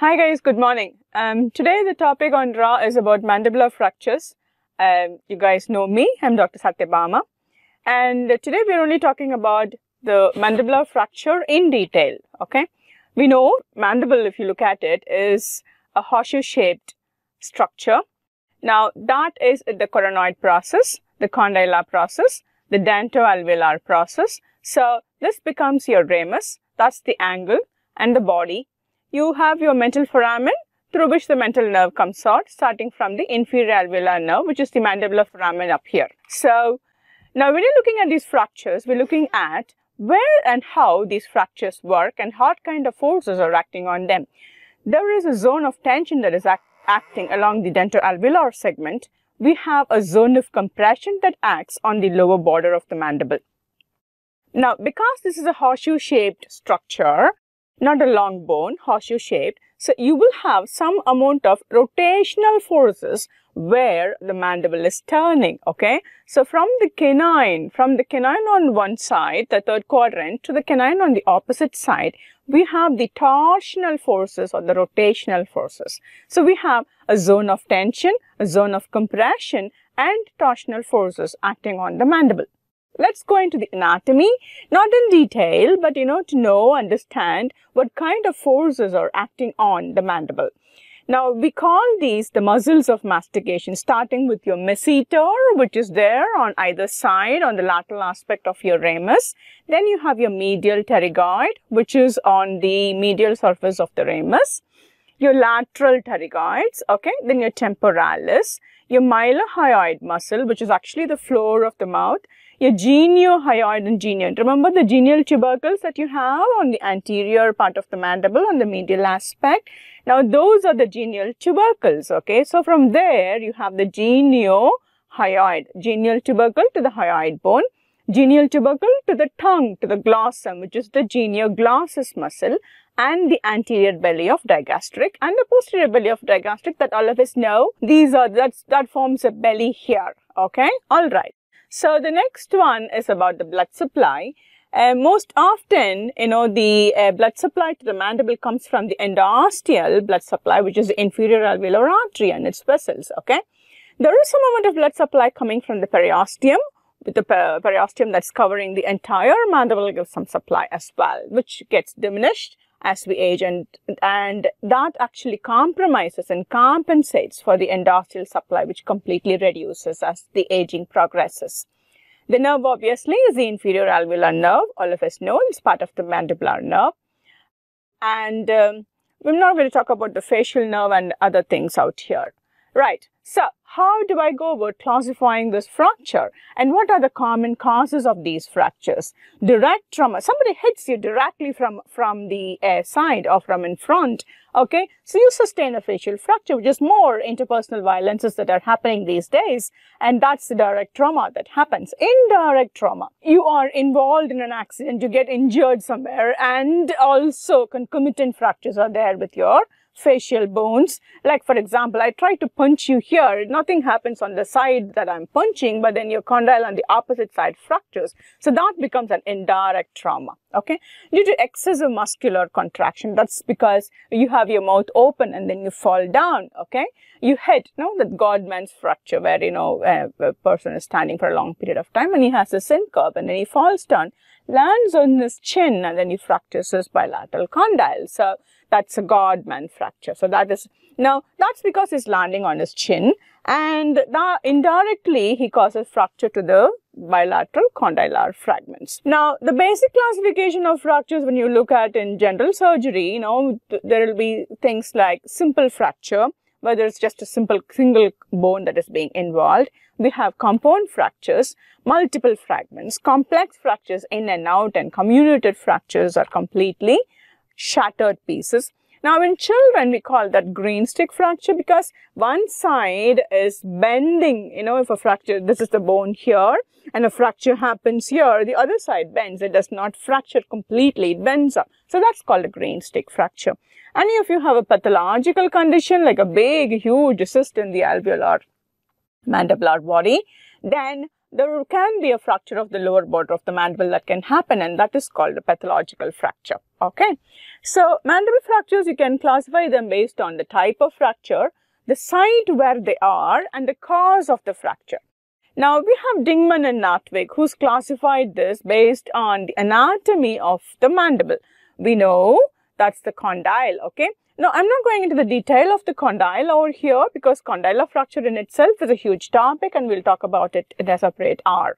Hi guys, good morning. Um, today the topic on RA is about mandibular fractures. Um, you guys know me, I'm Dr. Satyabama. And today we're only talking about the mandibular fracture in detail, okay? We know mandible, if you look at it, is a horseshoe-shaped structure. Now that is the coronoid process, the condylar process, the dentoalveolar process. So this becomes your ramus, that's the angle and the body you have your mental foramen through which the mental nerve comes out starting from the inferior alveolar nerve which is the mandibular foramen up here. So now when you're looking at these fractures, we're looking at where and how these fractures work and what kind of forces are acting on them. There is a zone of tension that is act acting along the dentoalveolar segment. We have a zone of compression that acts on the lower border of the mandible. Now, because this is a horseshoe-shaped structure, not a long bone, horseshoe shaped. So you will have some amount of rotational forces where the mandible is turning, okay? So from the canine, from the canine on one side, the third quadrant, to the canine on the opposite side, we have the torsional forces or the rotational forces. So we have a zone of tension, a zone of compression, and torsional forces acting on the mandible. Let's go into the anatomy, not in detail, but you know, to know, understand what kind of forces are acting on the mandible. Now, we call these the muscles of mastication, starting with your masseter, which is there on either side on the lateral aspect of your ramus. Then you have your medial pterygoid, which is on the medial surface of the ramus. Your lateral pterygoids, okay? Then your temporalis, your mylohyoid muscle, which is actually the floor of the mouth, your geniohyoid and genioid. Remember the genial tubercles that you have on the anterior part of the mandible on the medial aspect. Now those are the genial tubercles, okay. So from there you have the geniohyoid, genial tubercle to the hyoid bone, genial tubercle to the tongue, to the glossum, which is the genioglossus muscle and the anterior belly of digastric and the posterior belly of digastric that all of us know. These are, that's, that forms a belly here, okay. All right. So the next one is about the blood supply. Uh, most often, you know, the uh, blood supply to the mandible comes from the endosteal blood supply, which is the inferior alveolar artery and its vessels, okay? There is some amount of blood supply coming from the periosteum, with the periosteum that's covering the entire mandible gives some supply as well, which gets diminished as we age and, and that actually compromises and compensates for the endosteal supply which completely reduces as the aging progresses. The nerve obviously is the inferior alveolar nerve. All of us know it's part of the mandibular nerve. And um, we're not going to talk about the facial nerve and other things out here. Right. So, how do I go about classifying this fracture? And what are the common causes of these fractures? Direct trauma. Somebody hits you directly from, from the uh, side or from in front. Okay. So, you sustain a facial fracture, which is more interpersonal violences that are happening these days. And that's the direct trauma that happens. Indirect trauma. You are involved in an accident, you get injured somewhere and also concomitant fractures are there with your facial bones. Like for example, I try to punch you here, nothing happens on the side that I'm punching, but then your condyle on the opposite side fractures. So that becomes an indirect trauma, okay? Due to excessive muscular contraction, that's because you have your mouth open and then you fall down, okay? You hit, you know, that Guardsman's fracture where, you know, a person is standing for a long period of time and he has a syncope and then he falls down, lands on his chin and then he fractures his bilateral condyle. So that's a Guardsman fracture. So that is, now that's because he's landing on his chin and indirectly he causes fracture to the bilateral condylar fragments. Now, the basic classification of fractures when you look at in general surgery, you know, there will be things like simple fracture, whether it's just a simple single bone that is being involved. We have compound fractures, multiple fragments, complex fractures in and out and comminuted fractures are completely shattered pieces. Now in children, we call that green stick fracture because one side is bending, you know, if a fracture, this is the bone here and a fracture happens here, the other side bends. It does not fracture completely, it bends up. So that's called a green stick fracture. And if you have a pathological condition like a big, huge cyst in the alveolar mandibular body, then there can be a fracture of the lower border of the mandible that can happen and that is called a pathological fracture. Okay. So mandible fractures, you can classify them based on the type of fracture, the site where they are and the cause of the fracture. Now we have Dingman and Natvig who's classified this based on the anatomy of the mandible. We know that's the condyle, okay? Now I'm not going into the detail of the condyle over here because condylar fracture in itself is a huge topic and we'll talk about it in a separate hour.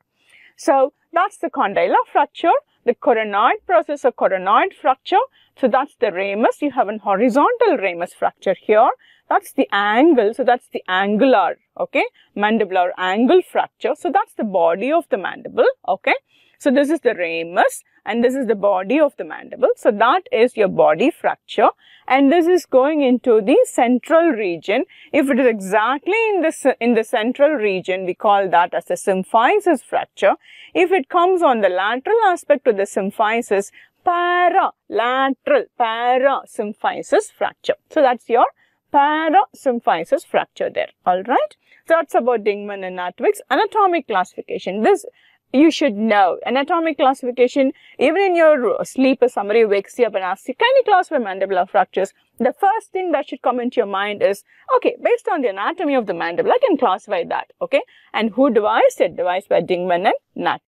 So that's the condylar fracture, the coronoid process of coronoid fracture. So that's the ramus. You have an horizontal ramus fracture here that's the angle. So that's the angular, okay, mandibular angle fracture. So that's the body of the mandible, okay. So this is the ramus and this is the body of the mandible. So that is your body fracture and this is going into the central region. If it is exactly in the, in the central region, we call that as a symphysis fracture. If it comes on the lateral aspect of the symphysis, para, lateral, para symphysis fracture. So that's your parasymphysis fracture there. Alright. So that's about Dingman and Natvig's anatomic classification. This you should know. Anatomic classification, even in your sleep, if somebody wakes you up and asks you, can you classify mandibular fractures? The first thing that should come into your mind is, okay, based on the anatomy of the mandible, I can classify that, okay? And who devised it? Devised by Dingman and Nat